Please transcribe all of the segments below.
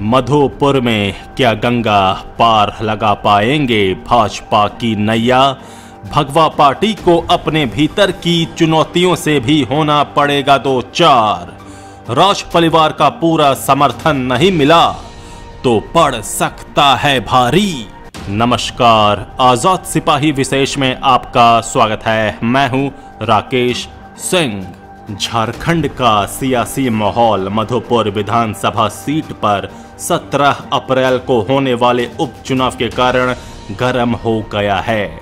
मधुपुर में क्या गंगा पार लगा पाएँगे भाजपा की नैया? भगवा पार्टी को अपने भीतर की चुनौतियों से भी होना पड़ेगा दो चार। राज परिवार का पूरा समर्थन नहीं मिला तो पड़ सकता है भारी। नमस्कार, आज़ाद सिपाही विशेष में आपका स्वागत है। मैं हूँ राकेश सिंह। झारखंड का सियासी माहौल मधुपुर विधानसभा सीट पर 17 अप्रैल को होने वाले उपचुनाव के कारण गर्म हो गया है।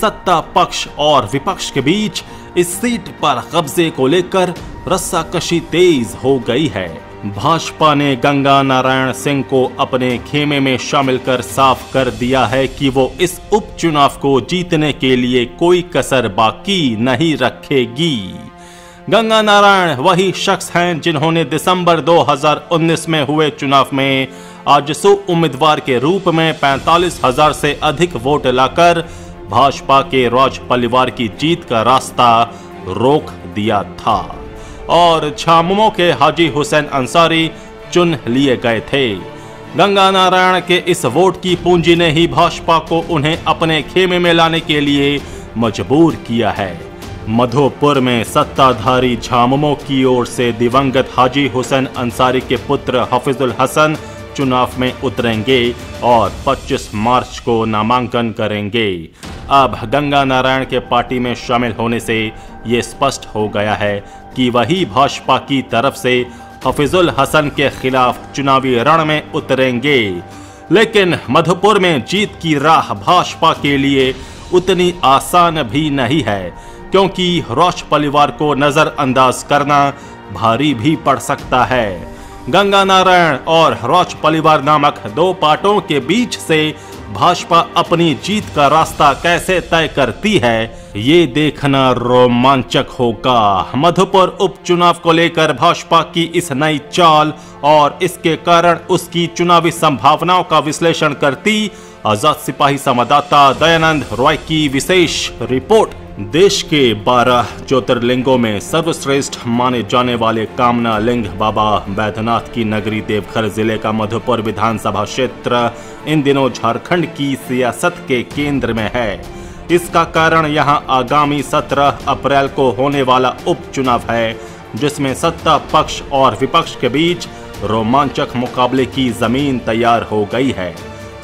सत्ता पक्ष और विपक्ष के बीच इस सीट पर कब्जे को लेकर रस्साकशी तेज हो गई है। भाजपा ने गंगा नारायण सिंह को अपने खेमे में शामिल कर साफ़ कर दिया है कि वो इस उपचुनाव को जीतने के लिए कोई कसर बाकी नहीं रखेगी। गंगा नारायण वही शख्स हैं जिन्होंने दिसंबर 2019 में हुए चुनाव में आजसू उम्मीदवार के रूप में पैंतालीस हज़ार से अधिक वोट लाकर भाजपा के राज परिवार की जीत का रास्ता रोक दिया था। और झामुमो के हाजी हुसैन अंसारी चुन लिए गए थे। गंगा नारायण के इस वोट की पूंजी ने ही भाजपा को उन्हें अपने खेमे में लाने के लिए मजबूर किया है। मधोपुर में सत्ताधारी झामुमो की ओर से दिवंगत हाजी हुसैन अंसारी के पुत्र हफिजुल हसन चुनाव में उतरेंगे और 25 मार्च को नामांकन करेंगे। अब गंगा नारायण के पार्टी में शामिल होने से ये स्पष्ट हो गया है कि वही भाजपा की तरफ़ से हफिजुल हसन के खिलाफ चुनावी रण में उतरेंगे। लेकिन मधुपुर में जीत की राह भाजपा के लिए उतनी आसान भी नहीं है। क्योंकि रोश परिवार को नजरअंदाज करना भारी भी पड़ सकता है। गंगा नारायण और रोच परिवार नामक दो पार्टों के बीच से भाजपा अपनी जीत का रास्ता कैसे तय करती है, ये देखना रोमांचक होगा। मधुपुर उपचुनाव को लेकर भाजपा की इस नई चाल और इसके कारण उसकी चुनावी संभावनाओं का विश्लेषण करती आज़ाद सिपाही संवाददाता दयानंद रॉय की विशेष रिपोर्ट। देश के 12 ज्योतिर्लिंगों में सर्वश्रेष्ठ माने जाने वाले कामना लिंग बाबा बैद्यनाथ की नगरी देवघर ज़िले का मधुपुर विधानसभा क्षेत्र इन दिनों झारखंड की सियासत के केंद्र में है। इसका कारण यहाँ आगामी 17 अप्रैल को होने वाला उपचुनाव है, जिसमें सत्ता पक्ष और विपक्ष के बीच रोमांचक मुकाबले की ज़मीन तैयार हो गई है।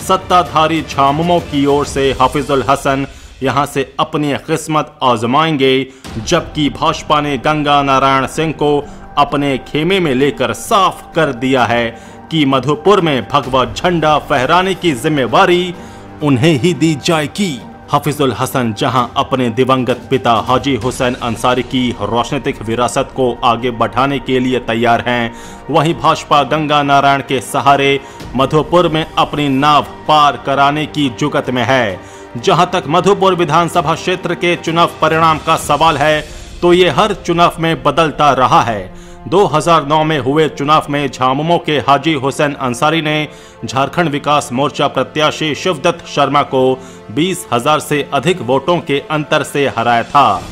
सत्ताधारी छामुमो की ओर से हाफिजुल हसन यहाँ से अपनी किस्मत आजमाएँगे, जबकि भाजपा ने गंगा नारायण सिंह को अपने खेमे में लेकर साफ़ कर दिया है कि मधुपुर में भगवा झंडा फहराने की जिम्मेवारी उन्हें ही दी जाएगी। हफिजुल हसन जहाँ अपने दिवंगत पिता हाजी हुसैन अंसारी की राजनीतिक विरासत को आगे बढ़ाने के लिए तैयार हैं, वहीं भाजपा गंगा नारायण के सहारे मधुपुर में अपनी नाव पार कराने की जुगत में है। जहाँ तक मधुपुर विधानसभा क्षेत्र के चुनाव परिणाम का सवाल है तो ये हर चुनाव में बदलता रहा है। 2009 में हुए चुनाव में झामुमो के हाजी हुसैन अंसारी ने झारखंड विकास मोर्चा प्रत्याशी शिवदत्त शर्मा को बीस हज़ार से अधिक वोटों के अंतर से हराया था।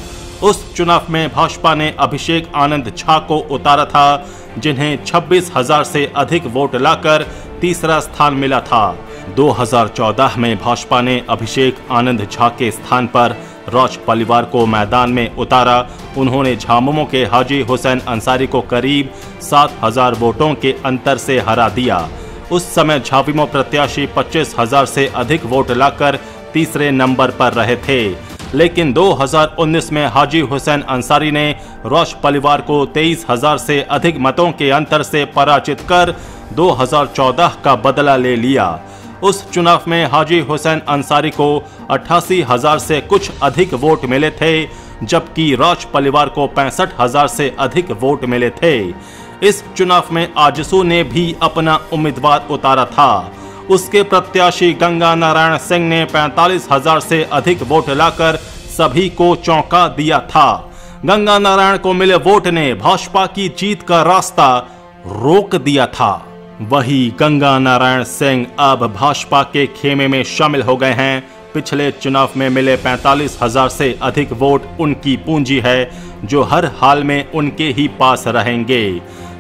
उस चुनाव में भाजपा ने अभिषेक आनंद झा को उतारा था, जिन्हें छब्बीस हज़ार से अधिक वोट लाकर तीसरा स्थान मिला था। 2014 में भाजपा ने अभिषेक आनंद झा के स्थान पर रॉच परिवार को मैदान में उतारा। उन्होंने झामुमो के हाजी हुसैन अंसारी को करीब 7000 वोटों के अंतर से हरा दिया। उस समय झाविमो प्रत्याशी पच्चीस हज़ार से अधिक वोट लाकर तीसरे नंबर पर रहे थे। लेकिन 2019 में हाजी हुसैन अंसारी ने रॉश परिवार को तेईस हज़ार से अधिक मतों के अंतर से पराजित कर 2014 का बदला ले लिया। उस चुनाव में हाजी हुसैन अंसारी को अट्ठासी हज़ार से कुछ अधिक वोट मिले थे, जबकि राज परिवार को पैंसठ हज़ार से अधिक वोट मिले थे। इस चुनाव में आजसू ने भी अपना उम्मीदवार उतारा था। उसके प्रत्याशी गंगा नारायण सिंह ने पैंतालीस हज़ार से अधिक वोट लाकर सभी को चौंका दिया था। गंगा नारायण को मिले वोट ने भाजपा की जीत का रास्ता रोक दिया था। वही गंगा नारायण सिंह अब भाजपा के खेमे में शामिल हो गए हैं। पिछले चुनाव में मिले पैंतालीस हज़ार से अधिक वोट उनकी पूंजी है, जो हर हाल में उनके ही पास रहेंगे।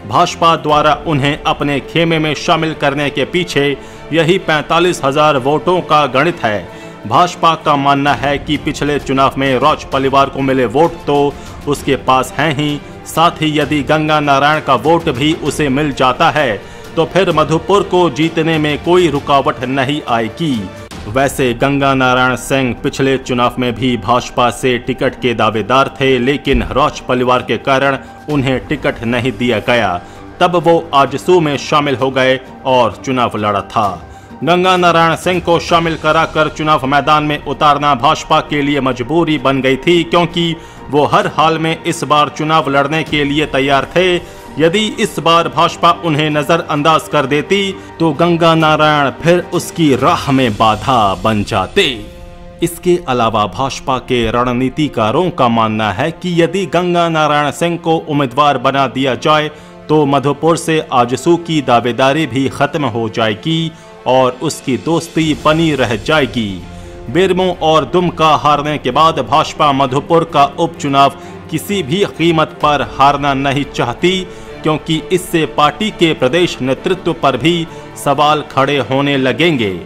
भाजपा द्वारा उन्हें अपने खेमे में शामिल करने के पीछे यही पैंतालीस हज़ार वोटों का गणित है। भाजपा का मानना है कि पिछले चुनाव में रॉच परिवार को मिले वोट तो उसके पास हैं ही, साथ ही यदि गंगा नारायण का वोट भी उसे मिल जाता है तो फिर मधुपुर को जीतने में कोई रुकावट नहीं आएगी। वैसे गंगा नारायण सिंह पिछले चुनाव में भी भाजपा से टिकट के दावेदार थे, लेकिन रौच परिवार के कारण उन्हें टिकट नहीं दिया गया। तब वो आजसू में शामिल हो गए और चुनाव लड़ा था। गंगा नारायण सिंह को शामिल कराकर चुनाव मैदान में उतारना भाजपा के लिए मजबूरी बन गई थी, क्योंकि वो हर हाल में इस बार चुनाव लड़ने के लिए तैयार थे यदि इस बार भाजपा उन्हें नजरअंदाज कर देती तो गंगा नारायण फिर उसकी राह में बाधा बन जाते। इसके अलावा भाजपा के रणनीतिकारों का मानना है कि यदि गंगा नारायण सिंह को उम्मीदवार बना दिया जाए तो मधुपुर से आजसू की दावेदारी भी खत्म हो जाएगी और उसकी दोस्ती बनी रह जाएगी। बेरमो और दुमका हारने के बाद भाजपा मधुपुर का उपचुनाव किसी भी कीमत पर हारना नहीं चाहती क्योंकि इससे पार्टी के प्रदेश नेतृत्व पर भी सवाल खड़े होने लगेंगे।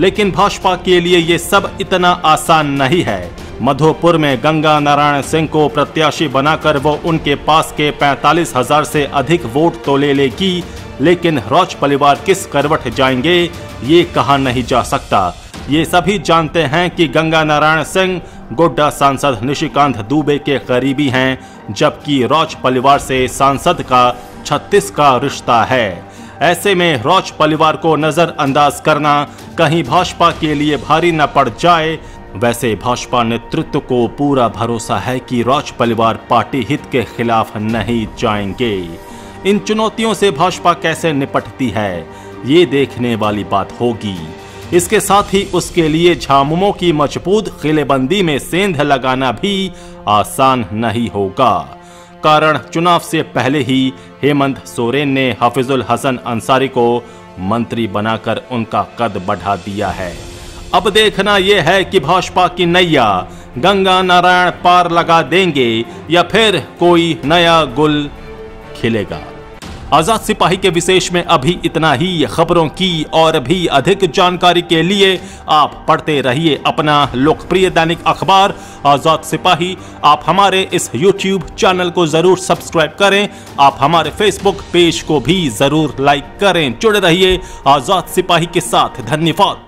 लेकिन भाजपा के लिए ये सब इतना आसान नहीं है। मधुपुर में गंगा नारायण सिंह को प्रत्याशी बनाकर वो उनके पास के पैंतालीस हज़ार से अधिक वोट तो ले लेगी, लेकिन रौच परिवार किस करवट जाएँगे, ये कहा नहीं जा सकता। ये सभी जानते हैं कि गंगा नारायण सिंह गोड्डा सांसद निशिकांत दुबे के करीबी हैं, जबकि रौच परिवार से सांसद का छत्तीस का रिश्ता है। ऐसे में रौच परिवार को नजरअंदाज करना कहीं भाजपा के लिए भारी न पड़ जाए, वैसे भाजपा नेतृत्व को पूरा भरोसा है कि रौच परिवार पार्टी हित के खिलाफ नहीं जाएँगे। इन चुनौतियों से भाजपा कैसे निपटती है, ये देखने वाली बात होगी। इसके साथ ही उसके लिए झामुमो की मज़बूत किलेबंदी में सेंध लगाना भी आसान नहीं होगा। कारण चुनाव से पहले ही हेमंत सोरेन ने हफिजुल हसन अंसारी को मंत्री बनाकर उनका कद बढ़ा दिया है। अब देखना यह है कि भाजपा की नैया गंगा नारायण पार लगा देंगे या फिर कोई नया गुल खिलेगा। आज़ाद सिपाही के विशेष में अभी इतना ही खबरों की और भी अधिक जानकारी के लिए आप पढ़ते रहिए अपना लोकप्रिय दैनिक अखबार, आज़ाद सिपाही। आप हमारे इस यूट्यूब चैनल को ज़रूर सब्सक्राइब करें। आप हमारे फेसबुक पेज को भी ज़रूर लाइक करें। जुड़े रहिए आज़ाद सिपाही के साथ। धन्यवाद।